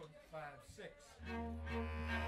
code five six.